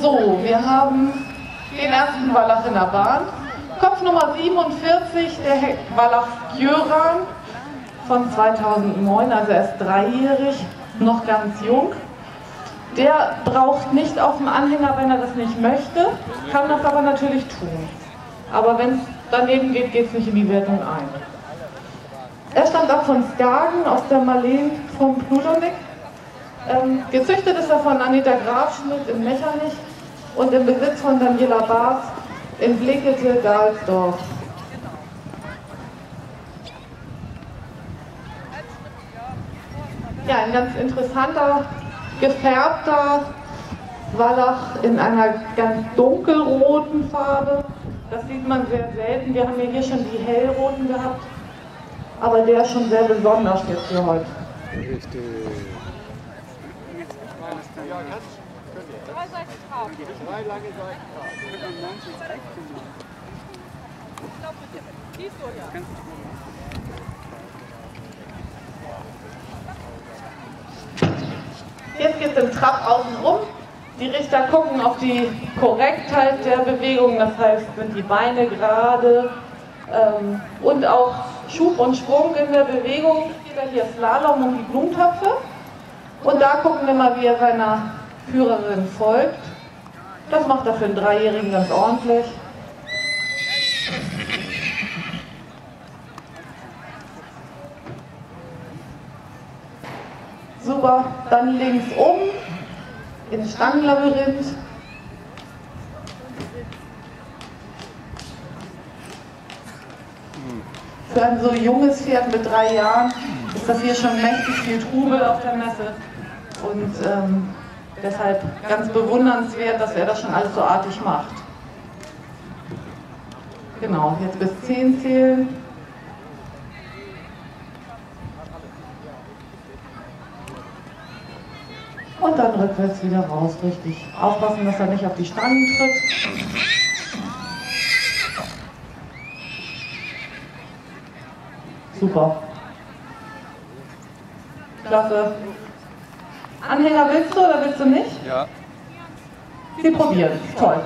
So, wir haben den ersten Wallach in der Bahn. Kopf Nummer 47, der Wallach Jöran von 2009, also er ist dreijährig, noch ganz jung. Der braucht nicht auf dem Anhänger, wenn er das nicht möchte, kann das aber natürlich tun. Aber wenn es daneben geht, geht es nicht in die Wertung ein. Er stammt auch von Skagen aus der Marleen vom Plutonik. Ähm, gezüchtet ist er von Anita Grafschmidt in Mechernich und im Besitz von Daniela Baas in Blickete, Dalsdorf. Ja, ein ganz interessanter, gefärbter Wallach in einer ganz dunkelroten Farbe. Das sieht man sehr selten. Wir haben ja hier schon die hellroten gehabt. Aber der ist schon sehr besonders jetzt für heute. Richtig. Drei lange Seiten Farbe. Jetzt geht es im Trab außen rum. Die Richter gucken auf die Korrektheit der Bewegung, das heißt, sind die Beine gerade ähm, und auch Schub und Sprung in der Bewegung. Hier Slalom um die Blumentöpfe. Und da gucken wir mal, wie er seiner Führerin folgt. Das macht er für einen Dreijährigen ganz ordentlich. Super, dann links um ins Stangenlabyrinth. Für ein so junges Pferd mit drei Jahren ist das hier schon mächtig viel Trubel auf der Messe. Und ähm, deshalb ganz bewundernswert, dass er das schon alles so artig macht. Genau, jetzt bis 10 zählen. Und dann rückwärts wieder raus, richtig. Aufpassen, dass er nicht auf die Stangen tritt. Super. Klasse. Anhänger willst du oder willst du nicht? Ja. Sie probieren. Toll.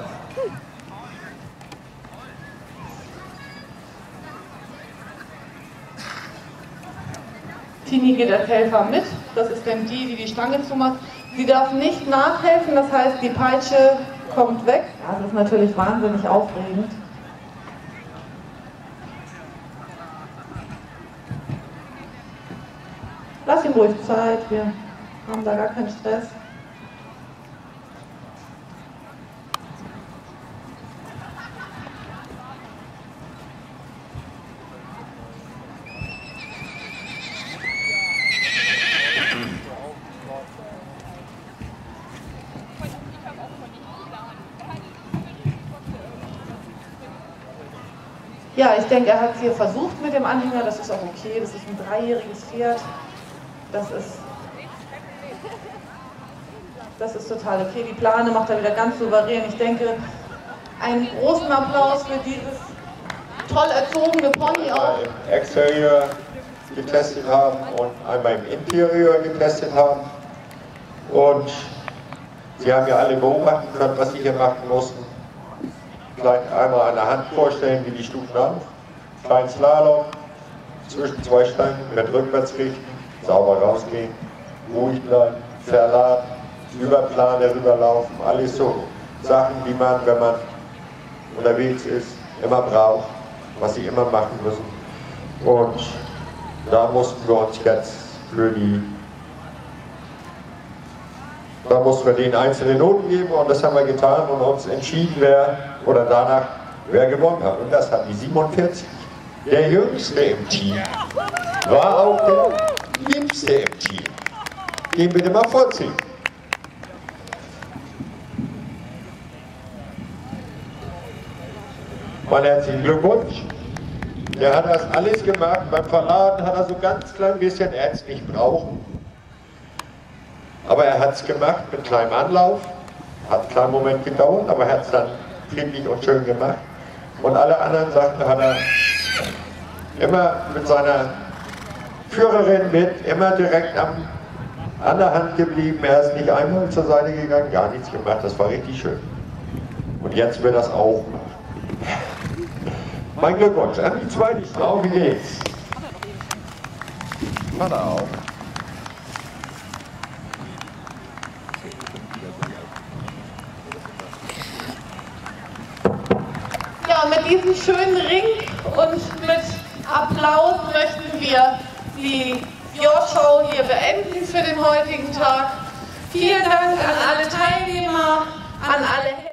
Tini geht als Helfer mit. Das ist dann die, die die Stange zumacht. Sie darf nicht nachhelfen, das heißt, die Peitsche kommt weg. Das ist natürlich wahnsinnig aufregend. Ihm ruhig Zeit, wir haben da gar keinen Stress. Ja, ich denke, er hat es hier versucht mit dem Anhänger, das ist auch okay, das ist ein dreijähriges Pferd. Das ist, das ist total okay. Die Plane macht er wieder ganz souverän. Ich denke, einen großen Applaus für dieses toll erzogene Pony auch. Im Exterior getestet haben und einmal im Interior getestet haben. Und Sie haben ja alle beobachten können, was Sie hier machen mussten. Vielleicht einmal an der Hand vorstellen, wie die Stufen auf. Kleinen Slalom, zwischen zwei Stangen mit rückwärts richten sauber rausgehen, ruhig bleiben, verladen, über Plane rüberlaufen, alles so Sachen, die man, wenn man unterwegs ist, immer braucht, was sie immer machen müssen. Und da mussten wir uns jetzt für die, da mussten wir denen einzelne Noten geben und das haben wir getan und uns entschieden, wer oder danach, wer gewonnen hat. Und das hat die 47. Der Jüngste im Team war auch der Jüngste im Team. Den bitte mal vorziehen. Mein herzlichen Glückwunsch. Der hat das alles gemacht. Beim Verladen hat er so ganz klein bisschen, er nicht brauchen. Aber er hat es gemacht mit kleinem Anlauf. Hat einen kleinen Moment gedauert, aber er hat es dann friedlich und schön gemacht. Und alle anderen Sachen hat er immer mit seiner Führerin mit, immer direkt am an der Hand geblieben. Er ist nicht einmal zur Seite gegangen, gar nichts gemacht. Das war richtig schön. Und jetzt wird das auch. Mein Glückwunsch an die zweite. Wie geht's? Vater auch. Ja, mit diesem schönen Ring und mit Applaus möchten wir die Your-Show hier beenden für den heutigen Tag. Vielen Dank an alle Teilnehmer, an alle